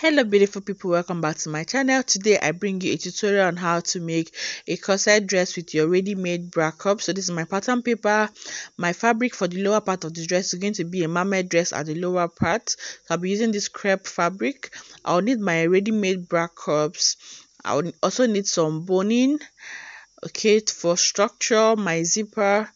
hello beautiful people. Welcome back to my channel. Today i bring you a tutorial on how to make a corset dress with your ready-made bra cup. So this is my pattern paper. My fabric for the lower part of the dress is going to be a mermaid dress at the lower part. So i'll be using this crepe fabric. I'll need my ready-made bra cups. I'll also need some boning okay for structure my zipper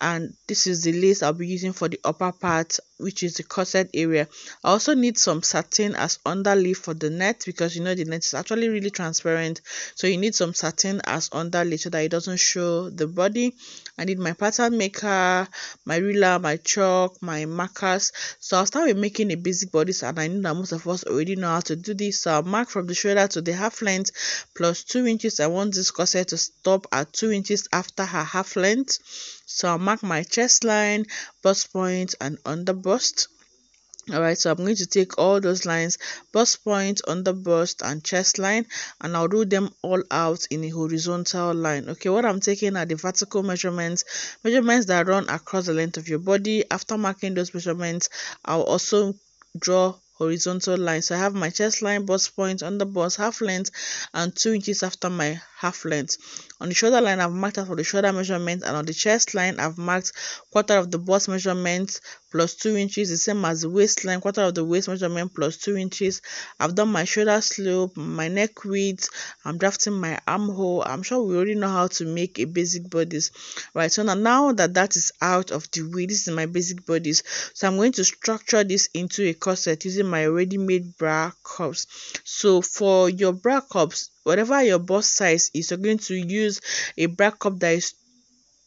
and this is the lace I'll be using for the upper part which is the corset area. I also need some satin as underlay for the net because you know the net is actually really transparent. So you need some satin as underlay so that it doesn't show the body. I need my pattern maker my ruler my chalk my markers. So I'll start with making a basic bodice and I know that most of us already know how to do this. So I'll mark from the shoulder to the half length plus 2 inches. I want this corset to stop at 2 inches after her half length so I'll mark my chest line, bust point and under bust. Alright, so I'm going to take all those lines, bust point, under bust and chest line and I'll do them all out in a horizontal line. Okay, what I'm taking are the vertical measurements, measurements that run across the length of your body. After marking those measurements, I'll also draw horizontal line. So I have my chest line, bust point, under bust, half length and 2 inches after my half length. On the shoulder line, I've marked out for the shoulder measurement, and on the chest line, I've marked quarter of the bust measurement plus 2 inches, the same as the waistline, quarter of the waist measurement plus 2 inches. I've done my shoulder slope, my neck width, I'm drafting my armhole. I'm sure we already know how to make a basic bodice, right? So now, now that that is out of the way, this is my basic bodice. So I'm going to structure this into a corset using my ready-made bra cups. So for your bra cups, whatever your bust size is, you're going to use a bra cup that is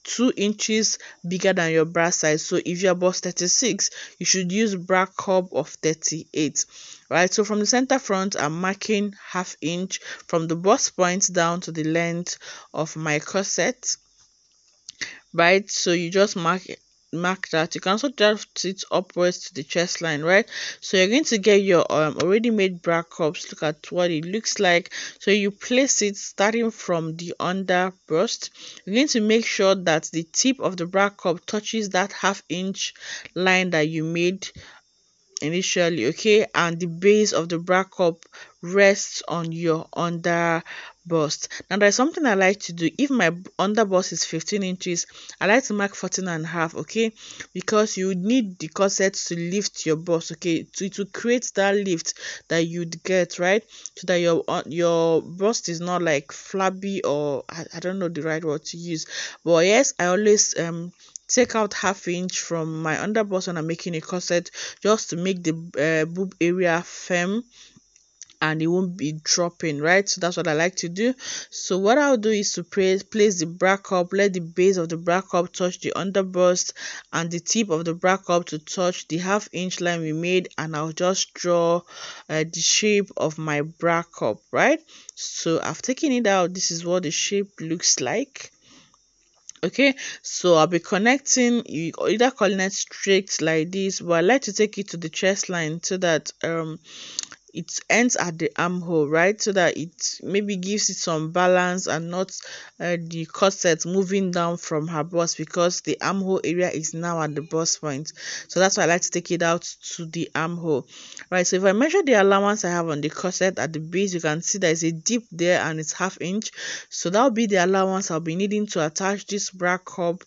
two inches bigger than your bra size. So if your bust 36 you should use bra cup of 38 right? So from the center front i'm marking half inch from the bust point down to the length of my corset right? So you just mark mark that. You can also draft it upwards to the chest line right? So you're going to get your um, already made bra cups. Look at what it looks like. So you place it starting from the under bust you're going to make sure that the tip of the bra cup touches that half inch line that you made initially okay? And the base of the bra cup rests on your under bust. Now there's something i like to do. If my under bust is 15 inches i like to mark 14 and a half okay? Because you would need the corset to lift your bust okay? To, to create that lift that you'd get right? So that your uh, your bust is not like flabby or I, I don't know the right word to use. But yes i always um take out half inch from my under bust when i'm making a corset just to make the uh, boob area firm and it won't be dropping right? So that's what i like to do. So what i'll do is to place the bra cup let the base of the bra cup touch the under bust and the tip of the bra cup to touch the half inch line we made and i'll just draw uh, the shape of my bra cup right? So i've taken it out. This is what the shape looks like. Okay? So i'll be connecting you either connect straight like this but i like to take it to the chest line so that um it ends at the armhole right? So that it maybe gives it some balance and not uh, the corset moving down from her bust because the armhole area is now at the bust point. So that's why i like to take it out to the armhole. Right so if i measure the allowance i have on the corset at the base you can see there's a dip there and it's half inch. So that'll be the allowance i'll be needing to attach this bra cup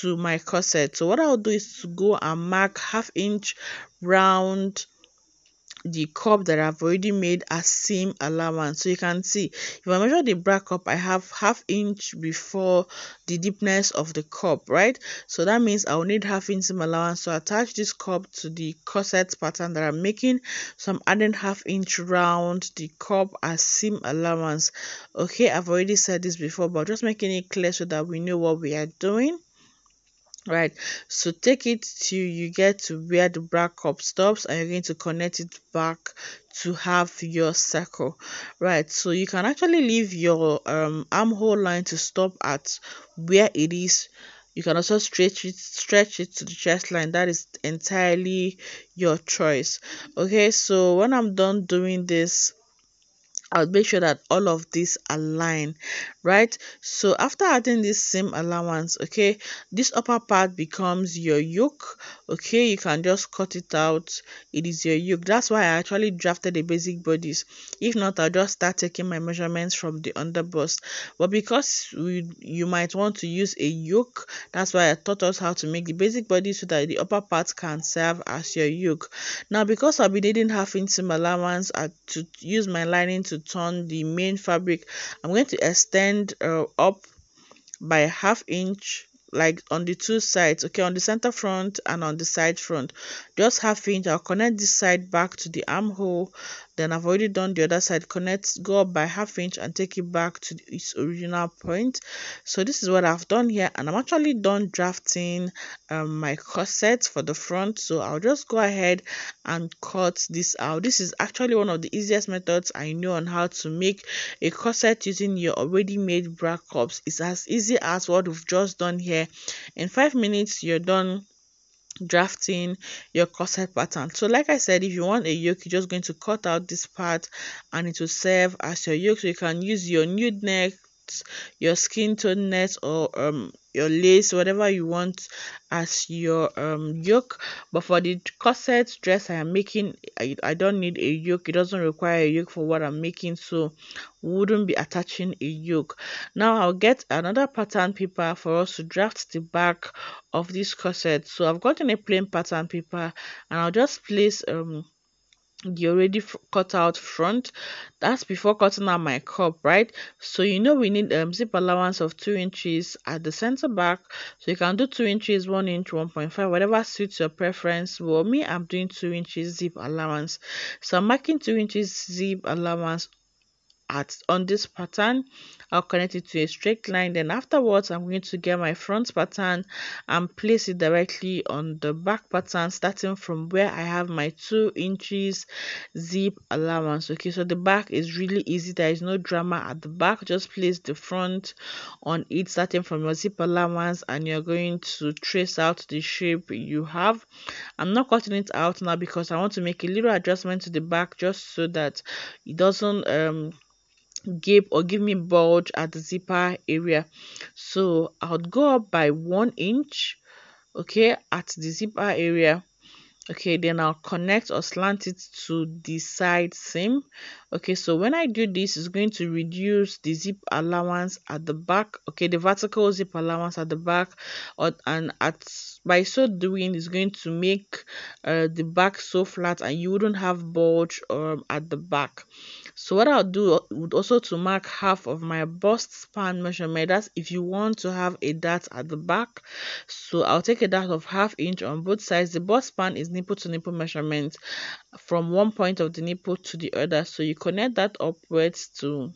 to my corset. So what i'll do is to go and mark half inch round the cup that I've already made a seam allowance. So you can see if I measure the bra cup, I have half inch before the deepness of the cup, right? So that means I'll need half inch seam allowance to attach this cup to the corset pattern that I'm making. So I'm adding half inch round the cup as seam allowance. Okay, I've already said this before, but just making it clear so that we know what we are doing right. So take it till you get to where the bra cup stops and you're going to connect it back to have your circle. Right. So you can actually leave your um armhole line to stop at where it is. You can also stretch it stretch it to the chest line. That is entirely your choice. Okay. So when i'm done doing this I'll make sure that all of these align, right? So after adding this seam allowance, okay, this upper part becomes your yoke, okay? You can just cut it out. It is your yoke. That's why I actually drafted the basic bodice If not, I'll just start taking my measurements from the underbust. But because we, you might want to use a yoke, that's why I taught us how to make the basic body so that the upper part can serve as your yoke. Now, because I'll be needing half inch allowance uh, to use my lining to turn the main fabric i'm going to extend uh, up by half inch like on the two sides okay on the center front and on the side front. Just half inch i'll connect this side back to the armhole then I've already done the other side. Connect go up by half inch and take it back to its original point. So this is what I've done here and I'm actually done drafting um, my corset for the front. So I'll just go ahead and cut this out. This is actually one of the easiest methods I know on how to make a corset using your already made bra cups. It's as easy as what we've just done here. In five minutes you're done drafting your corset pattern. So like i said if you want a yoke you're just going to cut out this part and it will serve as your yoke. So you can use your nude net your skin tone net or um your lace whatever you want as your um yoke. But for the corset dress i am making I, I don't need a yoke. It doesn't require a yoke for what i'm making so wouldn't be attaching a yoke. Now i'll get another pattern paper for us to draft the back of this corset. So i've gotten a plain pattern paper and i'll just place um the already cut out front. That's before cutting out my cup right? So you know we need um zip allowance of two inches at the center back. So you can do two inches one inch 1.5 whatever suits your preference. Well me i'm doing two inches zip allowance. So i'm marking two inches zip allowance at on this pattern. I'll connect it to a straight line. Then afterwards i'm going to get my front pattern and place it directly on the back pattern starting from where i have my two inches zip allowance. Okay so the back is really easy. There is no drama at the back. Just place the front on it starting from your zip allowance and you're going to trace out the shape you have. I'm not cutting it out now because i want to make a little adjustment to the back just so that it doesn't um gape or give me bulge at the zipper area. So i'll go up by one inch okay at the zipper area. Okay then i'll connect or slant it to the side seam. Okay so when i do this it's going to reduce the zip allowance at the back okay the vertical zip allowance at the back or and at by so doing is going to make uh, the back so flat and you wouldn't have bulge um, at the back so what I'll do uh, would also to mark half of my bust span measurement. That's if you want to have a dart at the back. So I'll take a dart of half inch on both sides. The bust span is nipple to nipple measurement from one point of the nipple to the other. So you connect that upwards to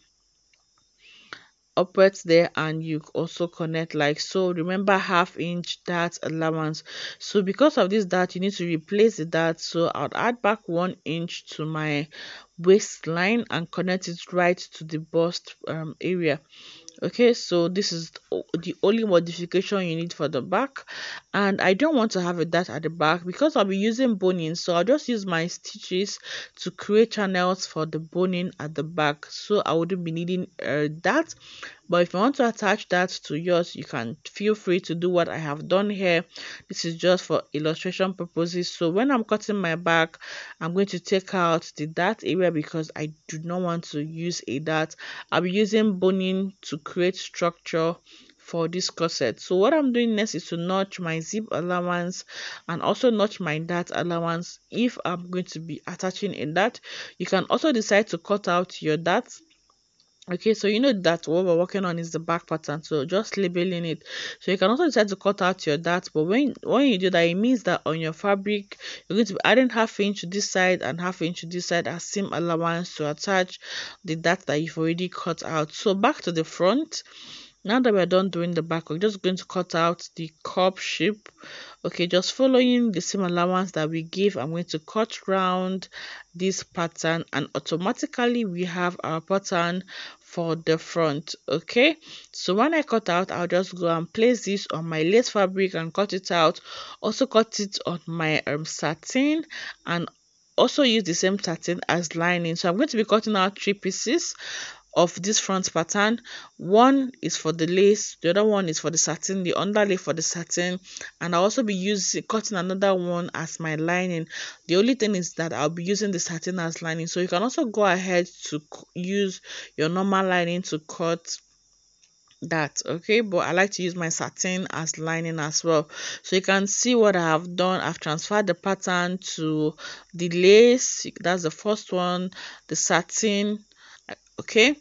upwards there and you also connect like so remember half inch dart allowance so because of this dart you need to replace the dart so i'll add back one inch to my waistline and connect it right to the bust um, area. Okay so this is the only modification you need for the back. And i don't want to have a dart at the back because i'll be using boning. So i'll just use my stitches to create channels for the boning at the back. So i wouldn't be needing a dart but if you want to attach that to yours you can feel free to do what i have done here. This is just for illustration purposes. So when i'm cutting my back i'm going to take out the dart area because i do not want to use a dart i'll be using boning to create structure for this corset. So what i'm doing next is to notch my zip allowance and also notch my dart allowance. If i'm going to be attaching a dart you can also decide to cut out your darts okay so you know that what we're working on is the back pattern so just labeling it. So you can also decide to cut out your darts but when when you do that it means that on your fabric you're going to be adding half inch to this side and half inch to this side as seam allowance to attach the dart that you've already cut out. So back to the front. Now that we're done doing the back we're just going to cut out the cup shape. Okay just following the same allowance that we give i'm going to cut round this pattern and automatically we have our pattern for the front okay? So when i cut out i'll just go and place this on my lace fabric and cut it out. Also cut it on my um satin and also use the same satin as lining. So i'm going to be cutting out three pieces of this front pattern. One is for the lace the other one is for the satin the underlay for the satin. And i'll also be using cutting another one as my lining. The only thing is that i'll be using the satin as lining. So you can also go ahead to use your normal lining to cut that okay? But i like to use my satin as lining as well. So you can see what i have done. I've transferred the pattern to the lace. That's the first one the satin okay?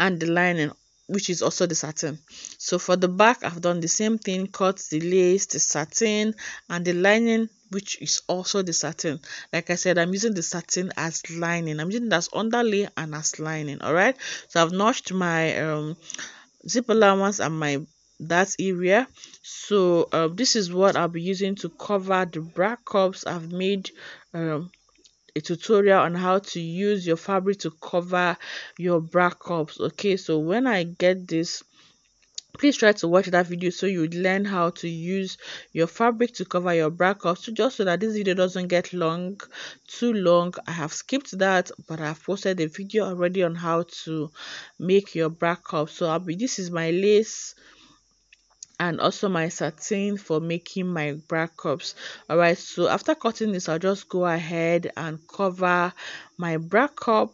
And the lining which is also the satin. So for the back i've done the same thing cut the lace the satin and the lining which is also the satin. Like i said i'm using the satin as lining. I'm using as underlay and as lining all right so i've notched my um zip allowance and my that area. So uh, this is what i'll be using to cover the bra cups i've made um, a tutorial on how to use your fabric to cover your bra cups okay? So when i get this please try to watch that video so you would learn how to use your fabric to cover your bra cups so just so that this video doesn't get long too long. I have skipped that but i've posted a video already on how to make your bra cup. So i'll be this is my lace and also my satin for making my bra cups all right so after cutting this i'll just go ahead and cover my bra cup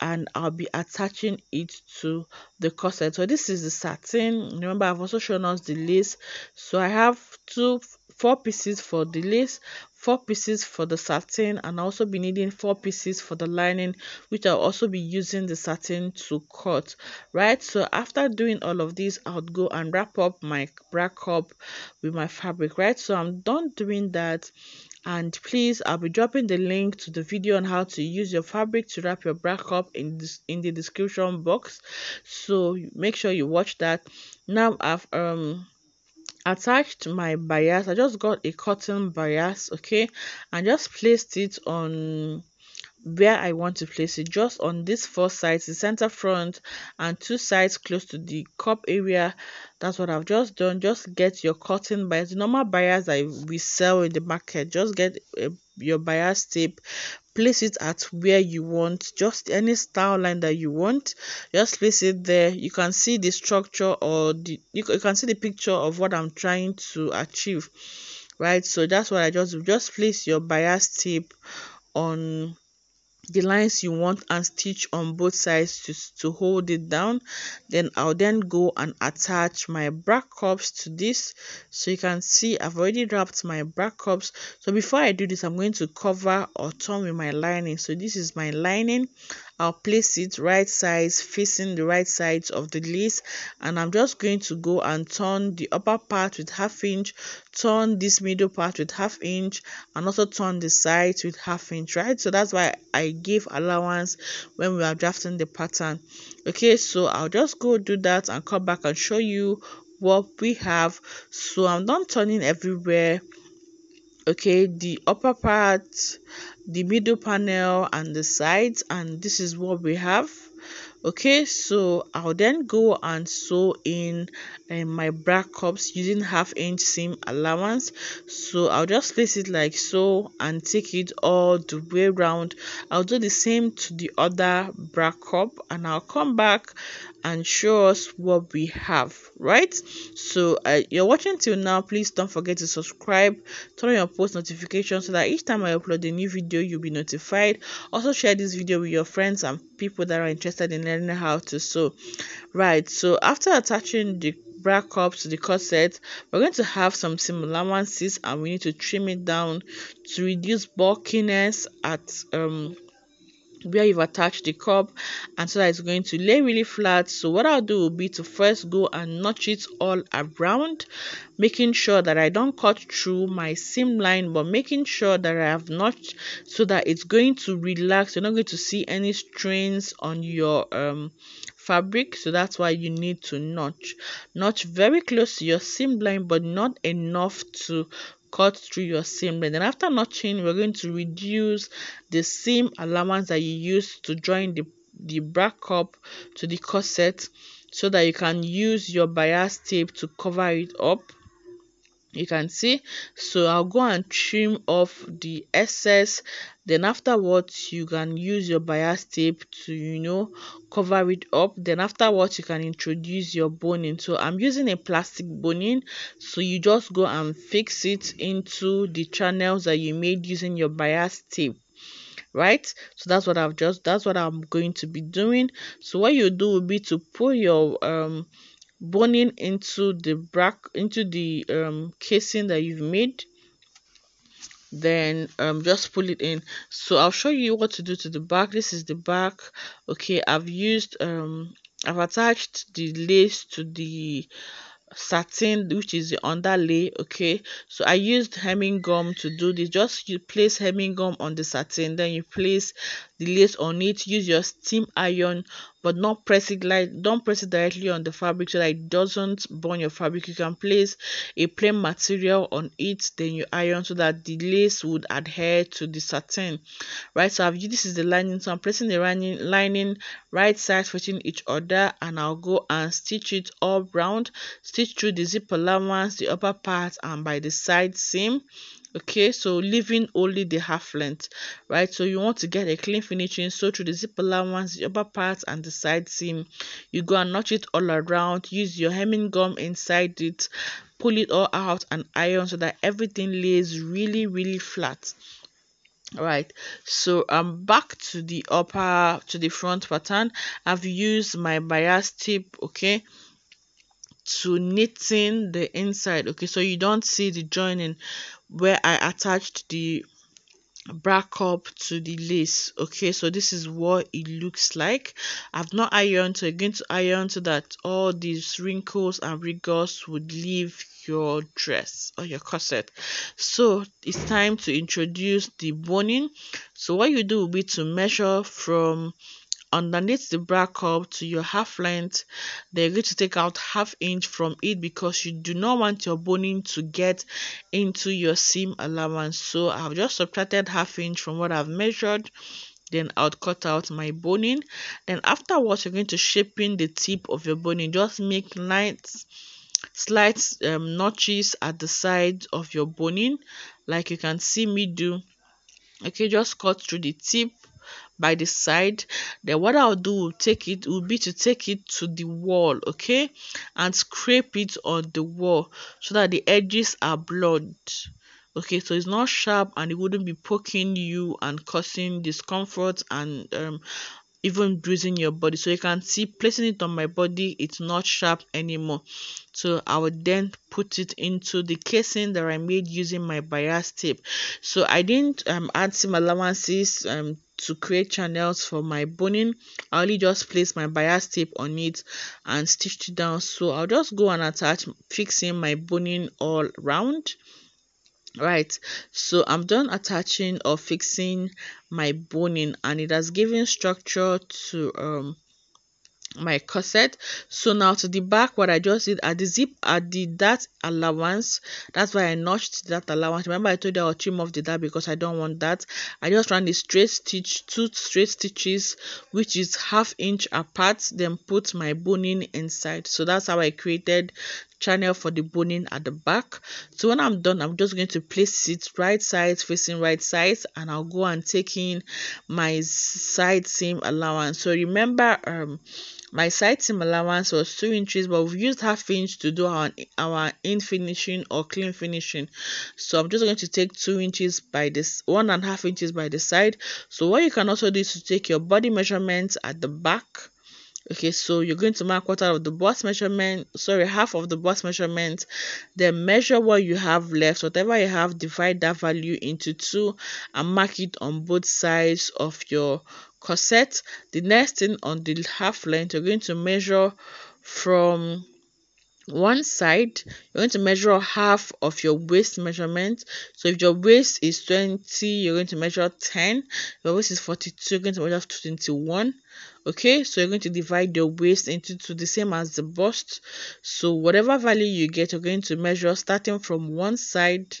and I'll be attaching it to the corset. So this is the satin. Remember, I've also shown us the lace. So I have two, four pieces for the lace, four pieces for the satin and also be needing four pieces for the lining which I'll also be using the satin to cut right? So after doing all of this I'll go and wrap up my bra cup with my fabric right? So I'm done doing that and please i'll be dropping the link to the video on how to use your fabric to wrap your bra cup in this in the description box. So make sure you watch that. Now i've um attached my bias. I just got a cotton bias okay? And just placed it on where I want to place it just on these four sides the center front and two sides close to the cup area. That's what I've just done. Just get your cotton bias. The normal bias that we sell in the market just get a, your bias tape place it at where you want just any style line that you want. Just place it there. You can see the structure or the you, you can see the picture of what i'm trying to achieve right? So that's what i just just place your bias tape on the lines you want and stitch on both sides to, to hold it down. Then i'll then go and attach my bra cups to this. So you can see i've already wrapped my bra cups so before i do this i'm going to cover or turn with my lining. So this is my lining I'll place it right sides facing the right sides of the lace. And I'm just going to go and turn the upper part with half inch turn this middle part with half inch and also turn the sides with half inch right? So that's why I give allowance when we are drafting the pattern. Okay so I'll just go do that and come back and show you what we have. So I'm done turning everywhere okay the upper part the middle panel and the sides and this is what we have. Okay so i'll then go and sew in uh, my bra cups using half inch seam allowance. So i'll just place it like so and take it all the way around i'll do the same to the other bra cup and i'll come back and show us what we have right? So uh, you're watching till now please don't forget to subscribe turn on your post notifications so that each time i upload a new video you'll be notified. Also share this video with your friends and people that are interested in learning how to sew. Right so after attaching the bra cups to the corset we're going to have some allowances and we need to trim it down to reduce bulkiness at um where you've attached the cup and so that it's going to lay really flat. So what i'll do will be to first go and notch it all around making sure that i don't cut through my seam line but making sure that i have notched so that it's going to relax. You're not going to see any strains on your um fabric so that's why you need to notch. Notch very close to your seam line but not enough to cut through your seam then after notching we're going to reduce the seam allowance that you use to join the the bra cup to the corset so that you can use your bias tape to cover it up. You can see? So i'll go and trim off the excess then afterwards you can use your bias tape to you know cover it up. Then afterwards you can introduce your boning. So i'm using a plastic boning. So you just go and fix it into the channels that you made using your bias tape right? So that's what i've just that's what i'm going to be doing. So what you do will be to pull your um boning into the back into the um, casing that you've made then um, just pull it in. So i'll show you what to do to the back. This is the back. Okay i've used um i've attached the lace to the satin which is the underlay okay? So i used hemming gum to do this. Just you place hemming gum on the satin then you place the lace on it. Use your steam iron but not press it like don't press it directly on the fabric so that it doesn't burn your fabric. You can place a plain material on it then you iron so that the lace would adhere to the satin. Right so i've used this is the lining. So i'm pressing the lining lining right side facing each other and i'll go and stitch it all round. Stitch through the zip allowance the upper part and by the side seam okay? So leaving only the half length right? So you want to get a clean finishing so through the zip allowance the upper part and the side seam. You go and notch it all around use your hemming gum inside it pull it all out and iron so that everything lays really really flat right? So i'm back to the upper to the front pattern. I've used my bias tape okay to knitting the inside okay? So you don't see the joining where I attached the back up to the lace okay? So this is what it looks like. I've not ironed so again to iron so that all these wrinkles and wriggles would leave your dress or your corset. So it's time to introduce the boning so what you do will be to measure from underneath the bra cup to your half length. Then you're going to take out half inch from it because you do not want your boning to get into your seam allowance. So i've just subtracted half inch from what i've measured then i'll cut out my boning. Then afterwards you're going to shape in the tip of your boning. Just make nice slight um, notches at the side of your boning. Like you can see me do okay just cut through the tip by the side then what i'll do will take it will be to take it to the wall okay? And scrape it on the wall so that the edges are blunt okay? So it's not sharp and it wouldn't be poking you and causing discomfort and um, even bruising your body. So you can see placing it on my body it's not sharp anymore. So i would then put it into the casing that i made using my bias tape. So i didn't um, add some allowances um, to create channels for my boning. I only just placed my bias tape on it and stitched it down. So i'll just go and attach fixing my boning all round. Right. So i'm done attaching or fixing my boning and it has given structure to um my corset. So now to the back what i just did at the zip I did that allowance. That's why i notched that allowance. Remember i told you i'll trim off the that because i don't want that. I just ran the straight stitch two straight stitches which is half inch apart then put my boning inside. So that's how i created channel for the boning at the back. So when i'm done i'm just going to place it right sides facing right sides and i'll go and take in my side seam allowance. So remember um my side seam allowance was two inches but we've used half inch to do our our in finishing or clean finishing. So i'm just going to take two inches by this one and a half inches by the side. So what you can also do is to take your body measurements at the back okay so you're going to mark quarter of the bust measurement sorry half of the bust measurement then measure what you have left whatever you have divide that value into two and mark it on both sides of your corset. The next thing on the half length you're going to measure from one side you're going to measure half of your waist measurement. So if your waist is 20 you're going to measure 10 your waist is 42 you're going to measure 21 okay so you're going to divide your waist into two the same as the bust. So whatever value you get you're going to measure starting from one side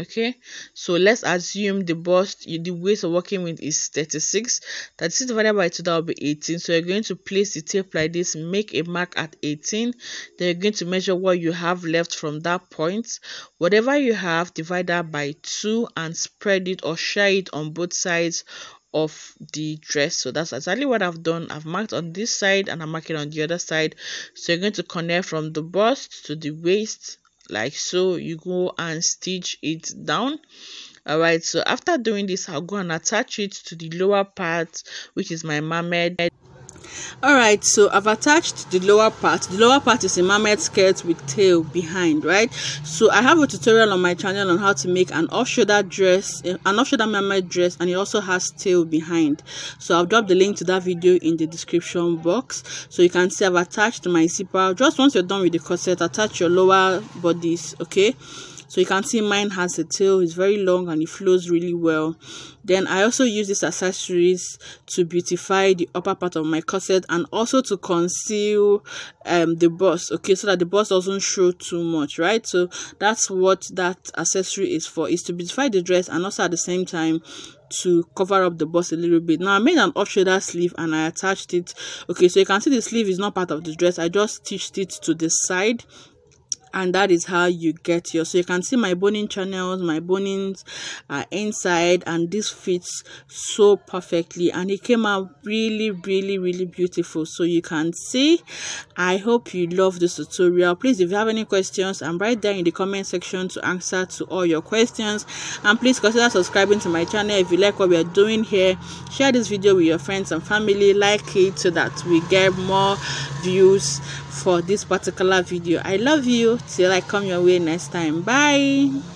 okay? So let's assume the bust the waist we're working with is 36 36 divided by 2 that will be 18 so you're going to place the tape like this. Make a mark at 18 then you're going to measure what you have left from that point. Whatever you have divide that by 2 and spread it or share it on both sides of the dress. So that's exactly what i've done. I've marked on this side and i'm marking on the other side. So you're going to connect from the bust to the waist like so you go and stitch it down. All right so after doing this i'll go and attach it to the lower part which is my mermaid all right so i've attached the lower part. The lower part is a mermaid skirt with tail behind right? So i have a tutorial on my channel on how to make an off-shoulder dress eh, an off-shoulder mermaid dress and it also has tail behind. So i'll drop the link to that video in the description box. So you can see i've attached my zipper. Just once you're done with the corset attach your lower bodice okay so you can see mine has a tail it's very long and it flows really well. Then i also use these accessories to beautify the upper part of my corset and also to conceal um the bust okay? So that the bust doesn't show too much right? So that's what that accessory is for is to beautify the dress and also at the same time to cover up the bust a little bit. Now i made an off shoulder sleeve and i attached it okay? So you can see the sleeve is not part of the dress i just stitched it to the side and that is how you get your so you can see my boning channels my bonings are inside and this fits so perfectly. And it came out really really really beautiful. So you can see. I hope you love this tutorial. Please if you have any questions i'm right there in the comment section to answer to all your questions. And please consider subscribing to my channel if you like what we are doing here. Share this video with your friends and family. Like it so that we get more views for this particular video. I love you. Till i come your way next time. Bye